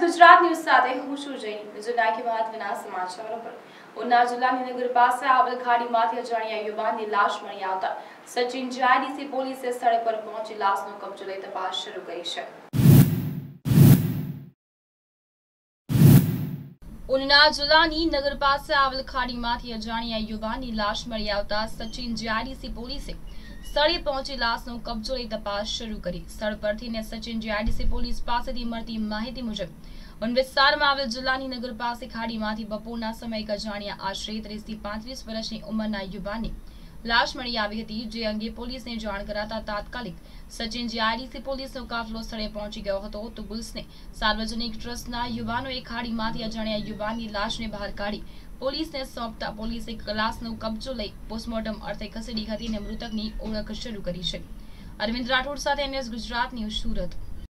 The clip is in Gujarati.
ગુજરાત ન્યૂઝ સાથે હું છું જૈની. નજર નાખી મહત્વના સમાચારો પર. ઉના જિલ્લાની નગર પાસે આવેલ ખાડીમાંથી અજાણ્યા યુવાનની લાશ મળી આવતા સચિન જીઆઈડીસી પોલીસે સ્થળે પર પહોંચી લાશનો કબજો લઈ તપાસ શરૂ કરી છે. ઉના જિલ્લાની નગર પાસે આવેલ ખાડીમાંથી અજાણ્યા યુવાનની લાશ મળી આવતા સચિન જીઆઈડીસી પોલીસે સ્થળે પહોંચી લાશનો કબજો લઈ તપાસ શરૂ કરી. સ્થળ પરથી ને સચિન જીઆઈડીસી પોલીસ પાસેથી મળતી માહિતી મુજબ વન વિસ્તારમાં આવેલ જિલ્લાની નગર પાસે ખાડીમાંથી બપોરના સમયે અજાણ્યા આશરે ત્રીસથી પાંત્રીસ વર્ષની ઉંમરના યુવાનની લાશ મળી આવી હતી. જે અંગે પોલીસને જાણ કરાતા તાત્કાલિક સચિન જીઆઈડીસી પોલીસનો કાફલો સ્થળે પહોંચી ગયો હતો. તો પોલીસને સાર્વજનિક ટ્રસ્ટના યુવાનોએ ખાડીમાંથી અજાણ્યા યુવાનની લાશને બહાર કાઢી પોલીસને સોંપતા પોલીસે લાશનો કબજો લઈ પોસ્ટમોર્ટમ અર્થે ખસેડી હતી અને મૃતકની ઓળખ શરૂ કરી છે. અરવિંદ રાઠોડ સાથે એનએસ ગુજરાત ન્યૂઝ સુરત.